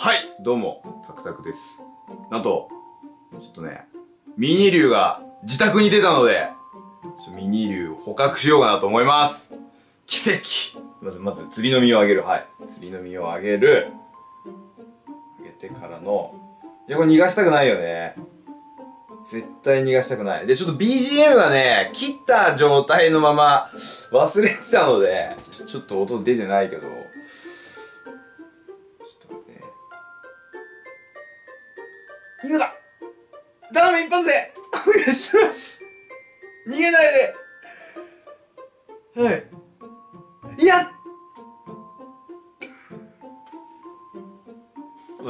はい。どうもタクタクです。なんとちょっとねミニ竜が自宅に出たのでミニ竜捕獲しようかなと思います。奇跡。まずまず釣りの実をあげる。はい。釣りの実をあげる。あげてからのいやこれ逃がしたくないよね。絶対逃がしたくない。で、ちょっと BGM がね、切った状態のまま忘れてたので、ちょっと音出てないけど、今だ頼む一発でお願いします。逃げないで。はい。いや。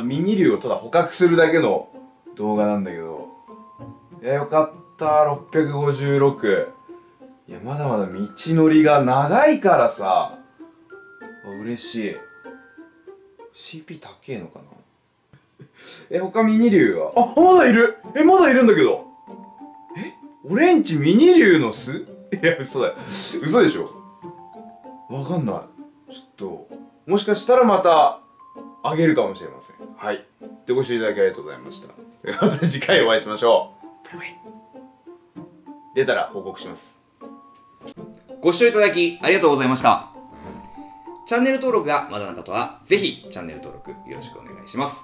ミニ竜をただ捕獲するだけの動画なんだけど、いや、よかった、656。いや、まだまだ道のりが長いからさ、嬉しい。CP 高えのかな？え、他ミニ竜は？あ、まだいるえ、まだいるんだけどえ俺んちミニ竜の巣？いや、嘘だよ。嘘でしょ？わかんない。ちょっと、もしかしたらまた、あげるかもしれません。はい。で、ご視聴いただきありがとうございました。また次回お会いしましょう。出たら報告しますご視聴いただきありがとうございました。チャンネル登録がまだの方は、ぜひチャンネル登録よろしくお願いします。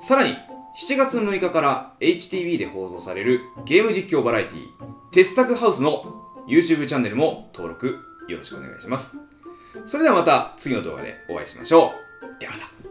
さらに、7月6日から HTV で放送されるゲーム実況バラエティテスタクハウスの YouTube チャンネルも登録よろしくお願いします。それではまた次の動画でお会いしましょう。ではまた。